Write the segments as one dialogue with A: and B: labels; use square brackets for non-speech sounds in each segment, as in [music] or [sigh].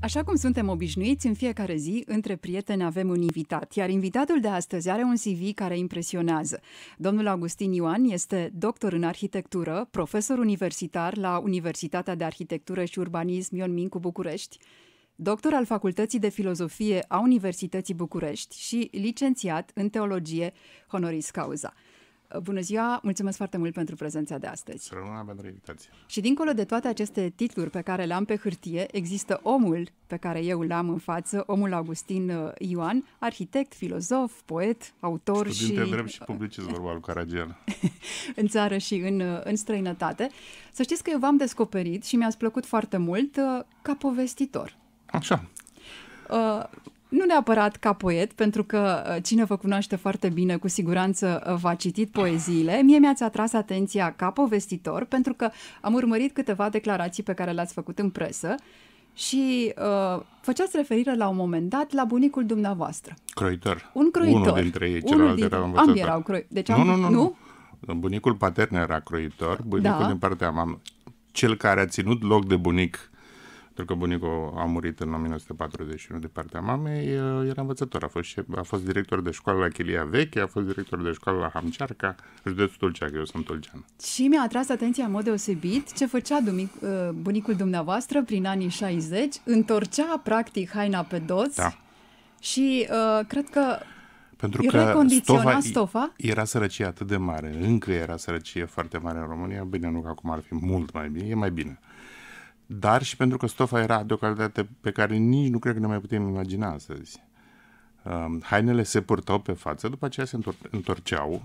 A: Așa cum suntem obișnuiți, în fiecare zi, între prieteni avem un invitat, iar invitatul de astăzi are un CV care impresionează. Domnul Augustin Ioan este doctor în arhitectură, profesor universitar la Universitatea de Arhitectură și Urbanism Ion Mincu București, doctor al Facultății de Filozofie a Universității București și licențiat în teologie honoris causa. Bună ziua, mulțumesc foarte mult pentru prezența de astăzi.
B: Rămâna pentru invitație.
A: Și dincolo de toate aceste titluri pe care le-am pe hârtie, există omul pe care eu l-am în față, omul Augustin uh, Ioan, arhitect, filozof, poet, autor
B: Student
A: și...
B: de drept și publicist, vorba lui Caragian. [laughs]
A: în țară și în, uh, în străinătate. Să știți că eu v-am descoperit și mi-ați plăcut foarte mult uh, ca povestitor.
B: Așa.
A: Uh, nu neapărat ca poet, pentru că uh, cine vă cunoaște foarte bine, cu siguranță uh, v-a citit poeziile. Mie mi-ați atras atenția ca povestitor, pentru că am urmărit câteva declarații pe care le-ați făcut în presă și uh, făceați referire la un moment dat la bunicul dumneavoastră.
B: Croitor.
A: Un croitor.
B: Unul dintre ei,
A: Unul
B: celălalt
A: dintre-
B: era
A: Ambii
B: învățător.
A: erau croi- deci
B: nu,
A: am-
B: nu, nu,
A: nu?
B: nu. Bunicul patern era croitor, bunicul
A: Da.
B: din partea mamei. Cel care a ținut loc de bunic, pentru că bunicul a murit în 1941 de partea mamei, era învățător. A fost, șef, a fost director de școală la Chilia Veche, a fost director de școală la Hamcearca, județul Tulcea, că eu sunt tulcean.
A: Și mi-a atras atenția în mod deosebit ce făcea dumic, uh, bunicul dumneavoastră prin anii 60, întorcea practic haina pe dos
B: Da.
A: și uh, cred că
B: Pentru
A: Îi
B: că
A: recondiționa
B: stofa,
A: stofa?
B: era sărăcie atât de mare, încă era sărăcie foarte mare în România, bine, nu că acum ar fi mult mai bine, e mai bine. Dar și pentru că stofa era de o calitate pe care nici nu cred că ne mai putem imagina astăzi. Um, hainele se purtau pe față, după aceea se întor- întorceau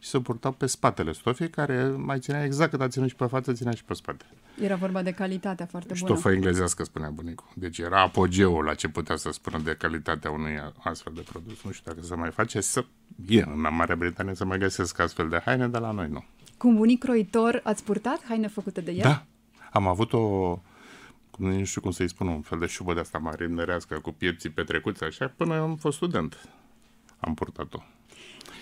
B: și se purtau pe spatele stofei, care mai ținea exact cât a ținut și pe față, ținea și pe spate.
A: era vorba de calitatea foarte bună.
B: Stofa englezească, spunea bunicul. Deci era apogeul la ce putea să spună de calitatea unui astfel de produs. Nu știu dacă se mai face, să... e în Marea Britanie să mai găsesc astfel de haine, dar la noi nu.
A: Cu un bunic croitor ați purtat haine făcute de el?
B: Da, am avut o, cum- nu știu cum să-i spun, un fel de șubă de asta marinărească cu piepții petrecuți așa, până am fost student. Am purtat-o.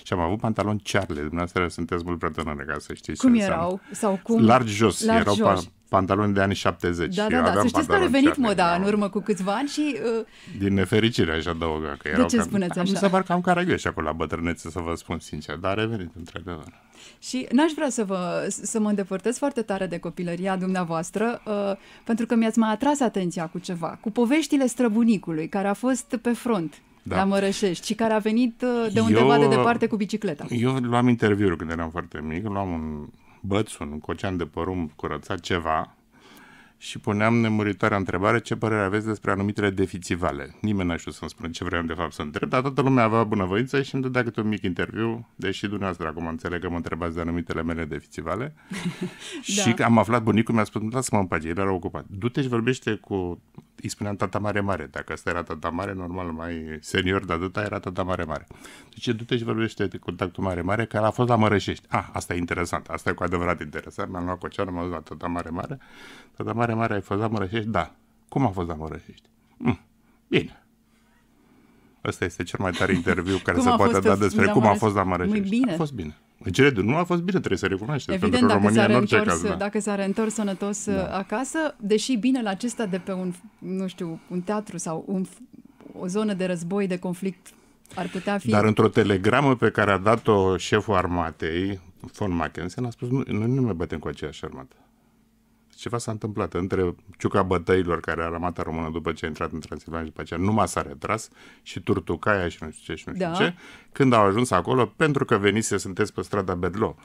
B: Și am avut pantaloni Charlie. Dumneavoastră sunteți mult prea tânăre ca să știți
A: Cum
B: ce înseamnă.
A: erau? Sau cum?
B: Largi jos.
A: Largi
B: erau
A: jos.
B: Pa- pantaloni de anii 70.
A: Da,
B: Eu
A: da, da.
B: aveam
A: Să știți că a
B: pantaloni
A: revenit
B: Charlie,
A: moda
B: da.
A: în urmă cu câțiva ani și uh,
B: Din nefericire, aș adăuga. Că erau
A: ce
B: cam,
A: spuneți
B: Am
A: așa?
B: Mi se par cam caragioși acolo la bătrânețe, să vă spun sincer, dar a revenit, într-adevăr.
A: Și n-aș vrea să, vă, să mă îndepărtez foarte tare de copilăria dumneavoastră, uh, pentru că mi-ați mai atras atenția cu ceva, cu poveștile străbunicului, care a fost pe front
B: Da.
A: la Mărășești și care a venit uh, de undeva
B: Eu-
A: de departe cu bicicleta.
B: Eu luam interviuri când eram foarte mic, luam un băț, un cocean de porumb curățat, ceva, și puneam nemuritoarea întrebare ce părere aveți despre anumitele deficivale. Nimeni n-a știut să-mi spună ce vreau de fapt să întreb, dar toată lumea avea bunăvoință și îmi dădea câte un mic interviu, deși dumneavoastră acum înțeleg că mă întrebați de anumitele mele deficivale. [laughs] și
A: Da.
B: am aflat, bunicul mi-a spus, lasă-mă în pace, el era ocupat. Du-te și vorbește cu, îi spuneam tata mare mare, dacă asta era tata mare, normal mai senior de atâta, era tata mare mare. Deci du-te și vorbește cu contactul mare mare, care a fost la Mărășești. Ah, asta e interesant, asta e cu adevărat interesant. Mi-am luat coceanul, m-am dus la tata mare mare. Tata mare mare, ai fost la Mărășești? Da. Cum a fost la Mărășești? Mm, bine. Ăsta este cel mai tare [laughs] interviu care
A: Cum
B: se
A: a
B: poate
A: fost
B: da
A: pe-
B: despre
A: la
B: cum a
A: Mărășești?
B: fost la Mărășești.
A: Măi, bine.
B: A fost bine. În cele din nu a fost bine, trebuie să recunoașteți.
A: Evident,
B: pentru
A: dacă
B: România,
A: s-a,
B: în orice
A: reîntors,
B: caz, da.
A: dacă s-a reîntors sănătos da. acasă, deși binele acesta de pe un, nu știu, un teatru sau un, o zonă de război, de conflict, ar putea fi...
B: Dar într-o telegramă pe care a dat-o șeful armatei, von Mackensen, a spus, nu, noi nu ne bătem cu aceeași armată. Ceva s-a întâmplat între ciuca bătăilor, care era armata română după ce a intrat în Transilvania și după aceea numai s-a retras, și Turtucaia și nu știu ce și nu știu
A: Da.
B: ce, când au ajuns acolo, pentru că venise, sunteți pe strada Berlo.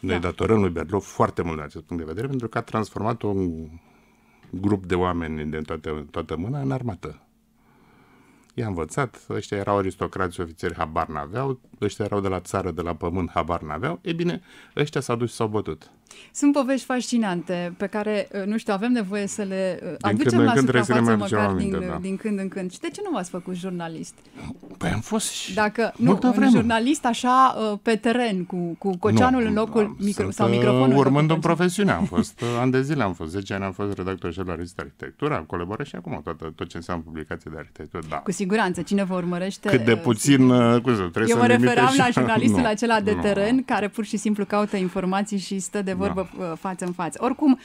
B: Noi
A: Da.
B: datorăm lui Berlo foarte mult din acest punct de vedere, pentru că a transformat un grup de oameni din toată, toată mâna în armată. I-a învățat, ăștia erau aristocrați ofițeri, habar n-aveau, ăștia erau de la țară, de la pământ, habar n-aveau. E bine, ăștia s-au dus și s-au bătut.
A: Sunt povești fascinante pe care, uh, nu știu, avem nevoie să le uh, aducem
B: când în
A: la
B: când trebuie să ne
A: suprafață
B: mai aducem
A: măcar
B: aminte,
A: din,
B: da.
A: din când în când. Și de ce nu v-ați făcut jurnalist?
B: Păi am fost și
A: Dacă, nu,
B: multă
A: un
B: vreme.
A: jurnalist așa uh, pe teren, cu, cu coceanul
B: Nu,
A: în locul
B: am-
A: micro,
B: sunt,
A: sau
B: uh,
A: microfonul în
B: Urmând
A: locul
B: în profesiune, am fost [laughs] uh, ani de zile, am fost 10 ani, am fost redactor șef la Revista Arhitectura, am colaborat și acum toată, tot ce înseamnă publicație de arhitectură, da.
A: Cu siguranță, cine vă urmărește...
B: Cât de
A: uh,
B: puțin, [laughs] uh, cum să, trebuie
A: Eu
B: să
A: mă
B: limite
A: referam
B: și-
A: la [laughs] jurnalistul
B: Nu,
A: acela de
B: nu.
A: teren care pur și simplu caută informații și stă de vorbă da. față în față. Oricum,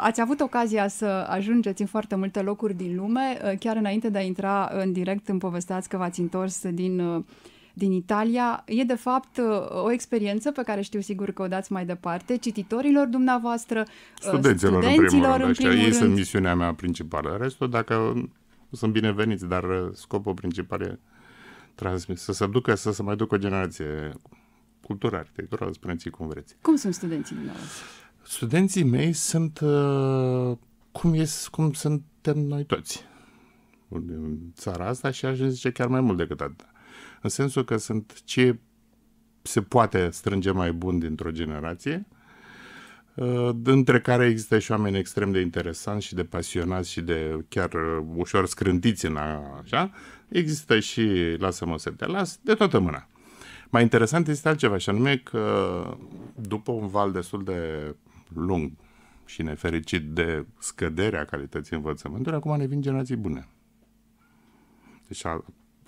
A: ați avut ocazia să ajungeți în foarte multe locuri din lume. Chiar înainte de a intra în direct, îmi povesteați că v-ați întors din din Italia. E de fapt o experiență pe care știu sigur că o dați mai departe cititorilor dumneavoastră,
B: studenților, studenților în primul rând. În primul Ei rând. sunt misiunea mea principală. Restul, dacă sunt bineveniți, dar scopul principal e transmis, să se ducă, să se mai ducă o generație cultură, arhitectură, spuneți cum vreți.
A: Cum sunt studenții dumneavoastră?
B: Studenții mei sunt uh, cum, ies, cum suntem noi toți în țara asta și aș zice chiar mai mult decât atât. În sensul că sunt ce se poate strânge mai bun dintr-o generație, uh, între care există și oameni extrem de interesanți și de pasionați și de chiar uh, ușor scrântiți în așa, există și, lasă-mă să te las, de toată mâna. Mai interesant este altceva, și anume că după un val destul de lung și nefericit de scăderea calității învățământului, acum ne vin generații bune. Deci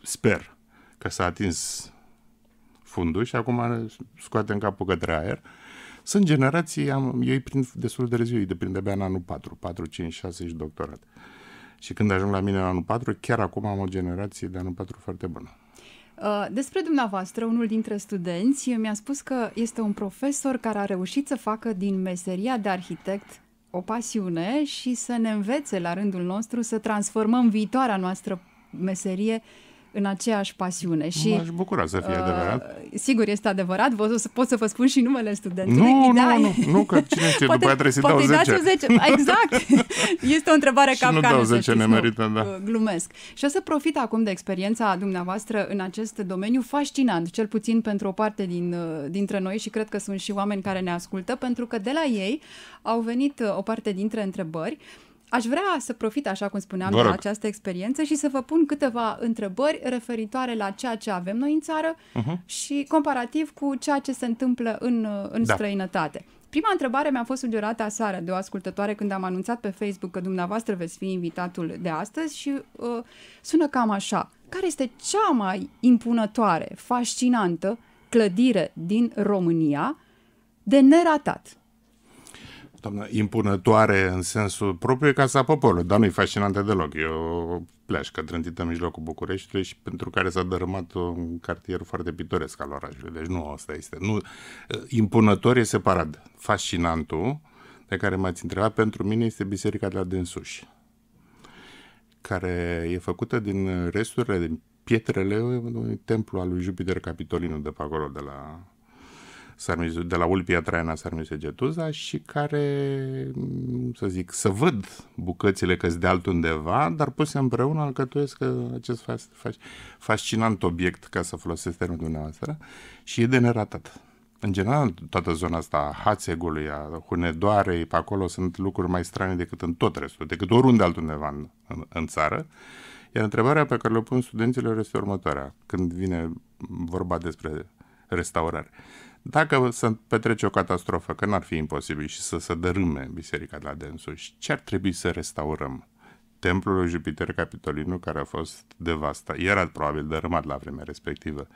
B: sper că s-a atins fundul și acum scoatem capul către aer. Sunt generații, am, eu îi prind destul de reziu, îi deprind de-abia în anul 4, 4, 5, 6 și doctorat. Și când ajung la mine în anul 4, chiar acum am o generație de anul 4 foarte bună.
A: Uh, despre dumneavoastră, unul dintre studenți mi-a spus că este un profesor care a reușit să facă din meseria de arhitect o pasiune și să ne învețe la rândul nostru să transformăm viitoarea noastră meserie în aceeași pasiune. Și,
B: M-aș bucura să fie uh, adevărat.
A: Sigur, este adevărat. Vă, pot să vă spun și numele studentului.
B: Nu, Ideea... nu, nu, nu, că cine știe, poate, după aia trebuie să dau 10.
A: 10. [laughs] Exact. este o întrebare
B: și nu dau 10, ne merită, da. Uh,
A: glumesc. Și o să profit acum de experiența dumneavoastră în acest domeniu fascinant, cel puțin pentru o parte din, uh, dintre noi și cred că sunt și oameni care ne ascultă, pentru că de la ei au venit uh, o parte dintre întrebări Aș vrea să profit, așa cum spuneam, de această experiență și să vă pun câteva întrebări referitoare la ceea ce avem noi în țară uh-huh. și comparativ cu ceea ce se întâmplă în, în da. străinătate. Prima întrebare mi-a fost sugerată aseară de o ascultătoare când am anunțat pe Facebook că dumneavoastră veți fi invitatul de astăzi și uh, sună cam așa. Care este cea mai impunătoare, fascinantă clădire din România de neratat?
B: Doamnă, impunătoare în sensul propriu e Casa Poporului, dar nu e fascinantă deloc. E o pleașcă trântită în mijlocul Bucureștiului și pentru care s-a dărâmat un cartier foarte pitoresc al orașului. Deci nu asta este. Nu, impunător e separat. Fascinantul, de care m-ați întrebat, pentru mine este Biserica de la Densuși, care e făcută din resturile, din pietrele unui templu al lui Jupiter Capitolinul de pe acolo, de la de la Ulpia Traiana Sarmiuse Getuza și care, să zic, să văd bucățile că de altundeva, dar puse împreună alcătuiesc acest fascinant obiect, ca să folosesc termenul dumneavoastră, și e de neratat. În general, toată zona asta a Hațegului, a Hunedoarei, pe acolo sunt lucruri mai strane decât în tot restul, decât oriunde altundeva în, în, în țară. Iar întrebarea pe care le pun studenților este următoarea, când vine vorba despre restaurare. Dacă să petrece o catastrofă, că n-ar fi imposibil și să se dărâme biserica de la Densuși, ce ar trebui să restaurăm? Templul lui Jupiter Capitolinu, care a fost devastat, era probabil dărâmat la vremea respectivă,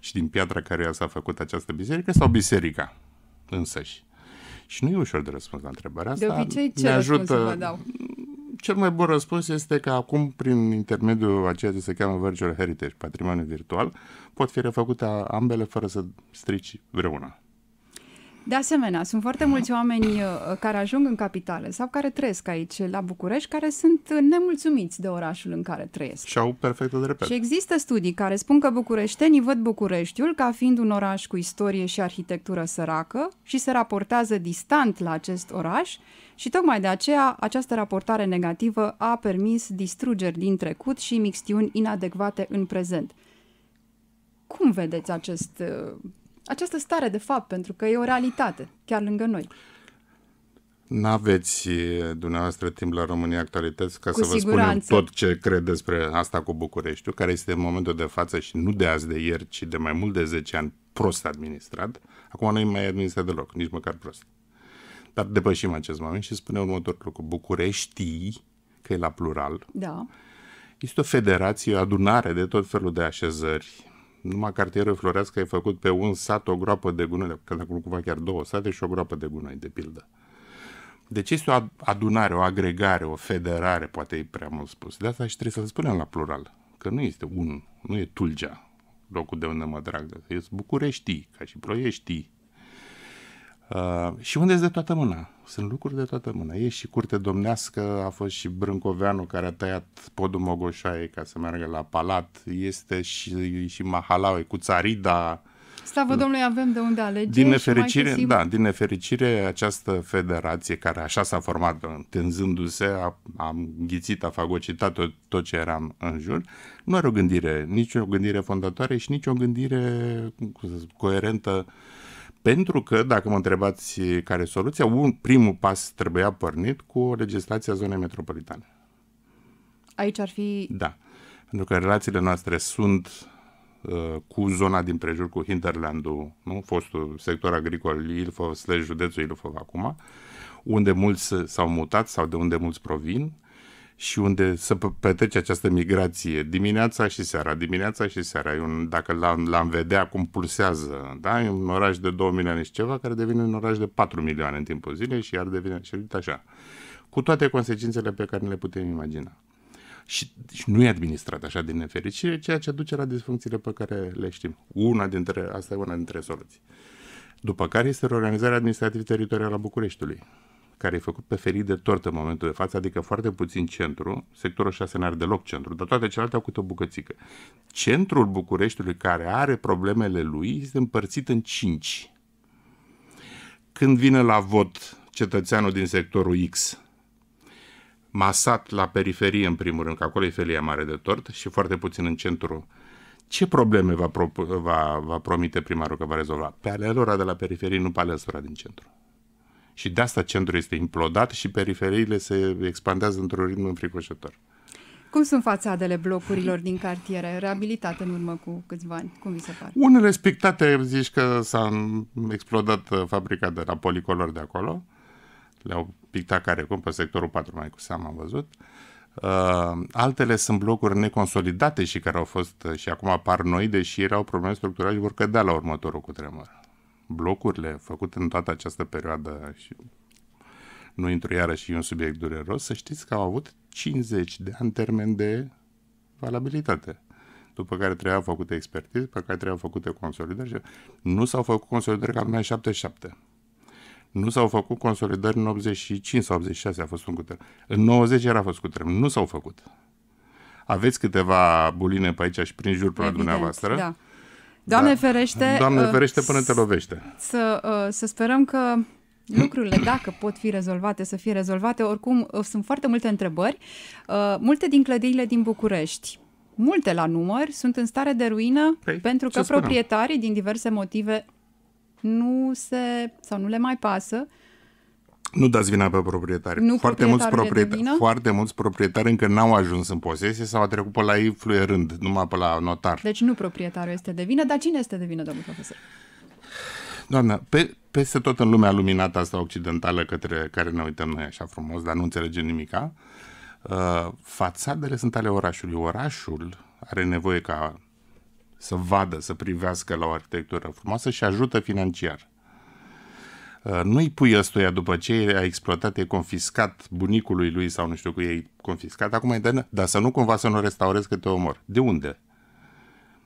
B: și din piatra care s-a făcut această biserică, sau biserica însăși? Și nu e ușor de răspuns la întrebarea asta.
A: De obicei, ce ne ajută, vă dau?
B: Cel mai bun răspuns este că acum, prin intermediul a ceea ce se cheamă Virtual Heritage, patrimoniu virtual, pot fi refăcute ambele fără să strici vreuna.
A: De asemenea, sunt foarte mulți oameni uh, care ajung în capitală sau care trăiesc aici la București, care sunt nemulțumiți de orașul în care trăiesc.
B: Și au perfectă dreptate.
A: Și există studii care spun că bucureștenii văd Bucureștiul ca fiind un oraș cu istorie și arhitectură săracă și se raportează distant la acest oraș și tocmai de aceea această raportare negativă a permis distrugeri din trecut și mixtiuni inadecvate în prezent. Cum vedeți acest uh, această stare de fapt, pentru că e o realitate chiar lângă noi.
B: N-aveți dumneavoastră timp la România Actualități ca cu să vă spunem tot ce cred despre asta cu Bucureștiul, care este în momentul de față și nu de azi de ieri, ci de mai mult de 10 ani prost administrat. Acum nu mai administrat deloc, nici măcar prost. Dar depășim acest moment și spune următorul lucru. Bucureștii, că e la plural,
A: da.
B: este o federație, o adunare de tot felul de așezări Numai cartierul Floreasca e făcut pe un sat o groapă de gunoi, că dacă nu cumva chiar două sate și o groapă de gunoi, de pildă. Deci este o adunare, o agregare, o federare, poate e prea mult spus. De asta și trebuie să-l spunem la plural, că nu este un, nu e Tulgea, locul de unde mă drag, de este București, ca și Ploiești. Uh, și unde de toată mâna? Sunt lucruri de toată mâna. E și curte domnească, a fost și Brâncoveanu care a tăiat podul Mogoșoaie ca să meargă la palat, este și, și Mahalaue cu Țarida,
A: Slavă Domnului, avem de unde alege.
B: Din nefericire, găsim... da, din nefericire, această federație care așa s-a format, tânzându-se, a, a înghițit, a fagocitat tot, tot ce era în jur, nu are o gândire, nici o gândire fondatoare și nici o gândire cum să zic, coerentă pentru că, dacă mă întrebați care e soluția, un primul pas trebuia pornit cu o legislație a zonei metropolitane.
A: Aici ar fi...
B: Da. Pentru că relațiile noastre sunt Uh, cu zona din prejur, cu hinterlandul, nu? fostul sector agricol Ilfov, slash județul Ilfov acum, unde mulți s-au mutat sau de unde mulți provin și unde să petrece această migrație dimineața și seara, dimineața și seara. E un, dacă l-am, l-am vedea cum pulsează, da? e un oraș de 2 milioane și ceva care devine un oraș de 4 milioane în timpul zilei și iar devine și așa. Cu toate consecințele pe care le putem imagina și, și nu e administrat așa din nefericire, ceea ce duce la disfuncțiile pe care le știm. Una dintre, asta e una dintre soluții. După care este reorganizarea administrativ-teritorială a Bucureștiului, care e făcut pe ferii de tort în momentul de față, adică foarte puțin centru, sectorul 6 n-are deloc centru, dar toate celelalte au câte o bucățică. Centrul Bucureștiului, care are problemele lui, este împărțit în cinci. Când vine la vot cetățeanul din sectorul X, masat la periferie, în primul rând, că acolo e felia mare de tort și foarte puțin în centru. Ce probleme va, pro, va, va promite primarul că va rezolva? Pe ale lor de la periferie, nu pe ale din centru. Și de asta centrul este implodat și periferiile se expandează într-un ritm înfricoșător.
A: Cum sunt fațadele blocurilor din cartiere, reabilitate în urmă cu câțiva ani? Cum vi se pare?
B: Unele spictate, zici că s-a explodat uh, fabrica de la policolor de acolo le-au pictat care cum pe sectorul 4 mai cu seamă am văzut. Uh, altele sunt blocuri neconsolidate și care au fost uh, și acum apar noi, deși erau probleme structurale și vor cădea la următorul cu tremur. Blocurile făcute în toată această perioadă și nu intru iarăși un subiect dureros, să știți că au avut 50 de ani termen de valabilitate după care trebuiau făcute expertize, după care trebuiau făcute consolidări. Nu s-au făcut consolidări ca lumea 77. Nu s-au făcut consolidări în 85 sau 86 a fost un cutrem. În 90 era fost cutrem. Nu s-au făcut. Aveți câteva buline pe aici și prin jur pe la dumneavoastră. Da.
A: Doamne da. ferește.
B: Doamne uh, ferește până te lovește.
A: Să, uh, să sperăm că lucrurile, dacă pot fi rezolvate, să fie rezolvate. Oricum, uh, sunt foarte multe întrebări. Uh, multe din clădirile din București, multe la număr, sunt în stare de ruină păi, pentru că proprietarii, din diverse motive, nu se, sau nu le mai pasă.
B: Nu dați vina pe proprietari. Nu foarte, mulți proprietari, foarte mulți proprietari încă n-au ajuns în posesie sau au trecut pe la ei fluierând, numai pe la notar.
A: Deci nu proprietarul este de vină, dar cine este de vină, domnul profesor?
B: Doamna, pe, peste tot în lumea luminată asta occidentală către care ne uităm noi așa frumos, dar nu înțelegem nimica, uh, fațadele sunt ale orașului. Orașul are nevoie ca să vadă, să privească la o arhitectură frumoasă și ajută financiar. Uh, nu-i pui ăstuia după ce a exploatat, e confiscat bunicului lui sau nu știu cu ei confiscat, acum e de dar să nu cumva să nu restaurezi că te omor. De unde?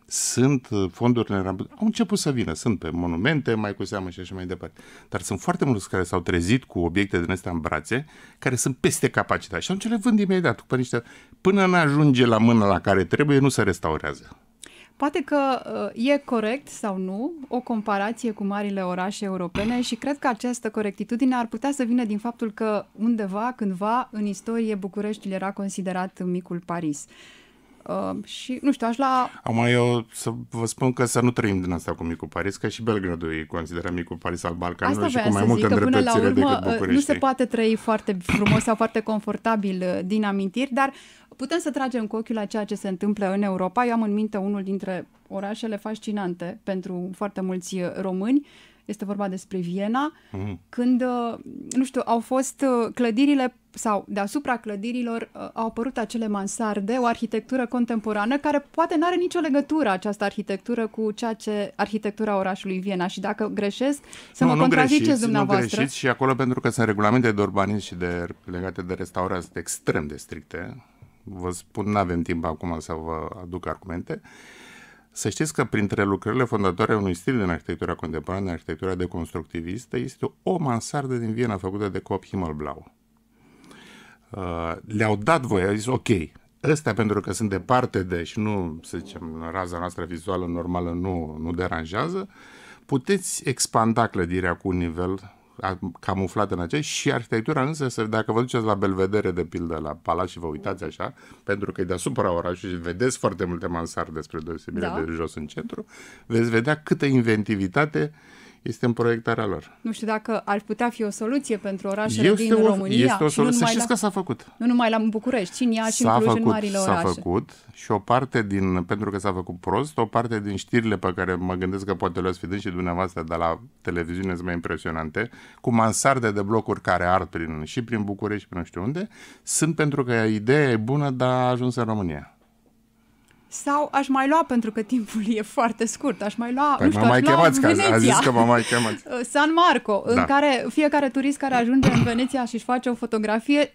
B: Sunt uh, fonduri au început să vină, sunt pe monumente, mai cu seamă și așa mai departe. Dar sunt foarte mulți care s-au trezit cu obiecte din astea în brațe, care sunt peste capacitate și atunci le vând imediat pe niște, până nu ajunge la mână la care trebuie, nu se restaurează.
A: Poate că uh, e corect sau nu o comparație cu marile orașe europene și cred că această corectitudine ar putea să vină din faptul că undeva, cândva, în istorie, Bucureștiul era considerat micul Paris. Uh, și, nu știu, aș la...
B: Acum eu să vă spun că să nu trăim din asta cu micul Paris, că și Belgradul e considerat micul Paris al Balcanilor și cu mai multe îndreptățire decât uh, București.
A: Nu se poate trăi foarte frumos sau foarte confortabil uh, din amintiri, dar putem să tragem cu ochiul la ceea ce se întâmplă în Europa. Eu am în minte unul dintre orașele fascinante pentru foarte mulți uh, români. este vorba despre Viena, mm-hmm. când, uh, nu știu, au fost uh, clădirile sau deasupra clădirilor uh, au apărut acele mansarde, o arhitectură contemporană care poate nu are nicio legătură această arhitectură cu ceea ce arhitectura orașului Viena și dacă greșesc, să nu, mă nu contraziceți greșiți, dumneavoastră. Nu
B: greșiți și acolo pentru că sunt regulamente de urbanism și de legate de restaurare sunt extrem de stricte. Vă spun, nu avem timp acum să vă aduc argumente. Să știți că printre lucrările fondatoare unui stil din arhitectura contemporană, arhitectura deconstructivistă, este o mansardă din Viena făcută de Cop Himmelblau Uh, le-au dat voie, au zis ok, ăstea pentru că sunt departe de și nu, să zicem, raza noastră vizuală normală nu, nu deranjează, puteți expanda clădirea cu un nivel camuflat în acest și arhitectura însă, dacă vă duceți la Belvedere, de pildă, la Palat și vă uitați așa, pentru că e deasupra orașului și vedeți foarte multe mansarde despre deosebire da. de jos în centru, veți vedea câtă inventivitate uh, este în proiectarea lor.
A: Nu știu dacă ar putea fi o soluție pentru orașele este din
B: o,
A: România.
B: Este o soluție. Să știți că s-a făcut.
A: Nu numai la București, ci în Iași, în Cluj, făcut, în marile
B: s-a
A: orașe.
B: S-a făcut și o parte din, pentru că s-a făcut prost, o parte din știrile pe care mă gândesc că poate le-ați fi și dumneavoastră de la televiziune sunt mai impresionante, cu mansarde de blocuri care ard prin, și prin București și prin nu știu unde, sunt pentru că ideea e bună, dar a ajuns în România.
A: Sau aș mai lua, pentru că timpul e foarte scurt, aș mai lua,
B: păi
A: nu știu,
B: mai chemați,
A: Veneția,
B: a zis că mă mai chemați. [laughs]
A: San Marco, da. în care fiecare turist care ajunge în Veneția și își face o fotografie, 100%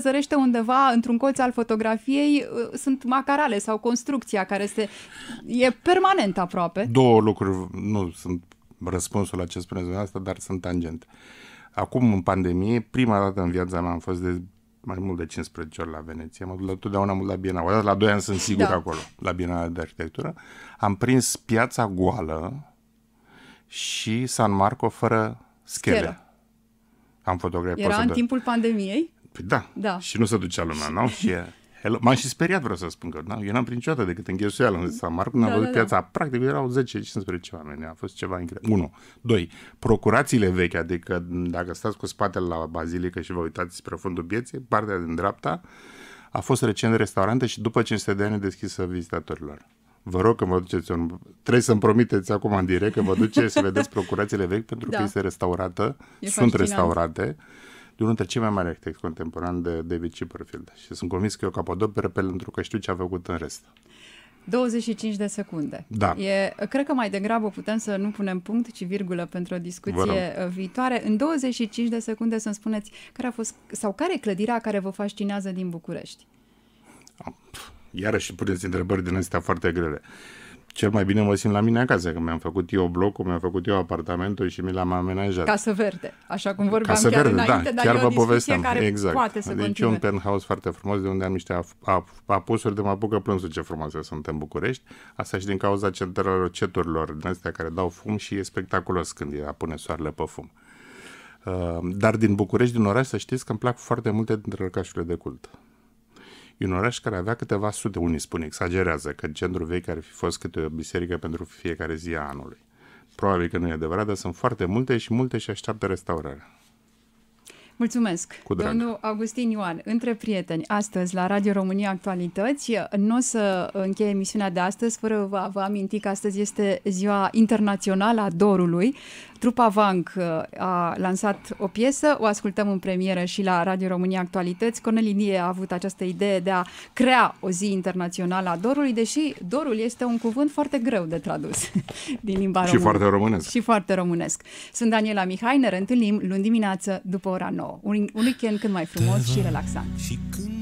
A: zărește undeva într-un colț al fotografiei, uh, sunt macarale sau construcția care este, e permanent aproape.
B: Două lucruri, nu sunt răspunsul la ce spuneți asta, dar sunt tangente. Acum, în pandemie, prima dată în viața mea am fost de mai mult de 15 ori la Veneția, mă duc totdeauna mult la Bienal. Odată la 2 ani sunt sigur da. acolo, la Bienal de Arhitectură. Am prins piața goală și San Marco fără schele. Schelă. Am fotografiat.
A: Era în timpul pandemiei?
B: Păi da. da. Și nu se ducea lumea, nu? [laughs] Și Hello. M-am și speriat, vreau să spun că na, eu n-am prins niciodată decât în Ghesuială, în San Marco, când da, am văzut da, piața, da. practic erau 10-15 oameni, a fost ceva incredibil. 1. 2. Procurațiile vechi, adică dacă stați cu spatele la bazilică și vă uitați spre fundul pieței, partea din dreapta a fost recent restaurante și după 500 de ani deschisă vizitatorilor. Vă rog că vă duceți, un... trebuie să-mi promiteți acum în direct că vă duceți să vedeți procurațiile vechi pentru da. că este restaurată, e sunt fascinant. restaurate de unul dintre cei mai mari arhitecți contemporani de David Chipperfield. Și sunt convins că e o capodoperă pentru că știu ce a făcut în rest.
A: 25 de secunde.
B: Da.
A: E, cred că mai degrabă putem să nu punem punct, ci virgulă pentru o discuție uh, viitoare. În 25 de secunde să-mi spuneți care a fost sau care e clădirea care vă fascinează din București?
B: Iarăși puneți întrebări din astea foarte grele. Uh, cel mai bine mă simt la mine acasă, că mi-am făcut eu blocul, mi-am făcut eu apartamentul și mi l-am amenajat.
A: Casă verde, așa cum vorbeam Casă chiar verde, înainte,
B: da, dar chiar vă povesteam. care exact. poate să deci continue. un penthouse foarte frumos, de unde am niște apusuri de mă apucă plânsul ce frumoase sunt în București. Asta și din cauza centralelor ceturilor din astea care dau fum și e spectaculos când e apune soarele pe fum. Uh, dar din București, din oraș, să știți că îmi plac foarte multe dintre lăcașurile de cult. E un oraș care avea câteva sute, unii spun, exagerează, că centrul vechi ar fi fost câte o biserică pentru fiecare zi a anului. Probabil că nu e adevărat, dar sunt foarte multe și multe și așteaptă restaurarea.
A: Mulțumesc.
B: Cu drag.
A: Domnul Augustin Ioan, între prieteni, astăzi la Radio România Actualități, nu o să încheie emisiunea de astăzi fără vă, vă aminti că astăzi este ziua internațională a dorului. Trupa Vanc uh, a lansat o piesă, o ascultăm în premieră și la Radio România Actualități. Cornelie a avut această idee de a crea o zi internațională a dorului, deși dorul este un cuvânt foarte greu de tradus [laughs] din limba română.
B: Și foarte românesc.
A: Și foarte românesc. Sunt Daniela Mihai, ne reîntâlnim luni dimineață după ora 9. Un, un weekend cât mai frumos și relaxant. Și când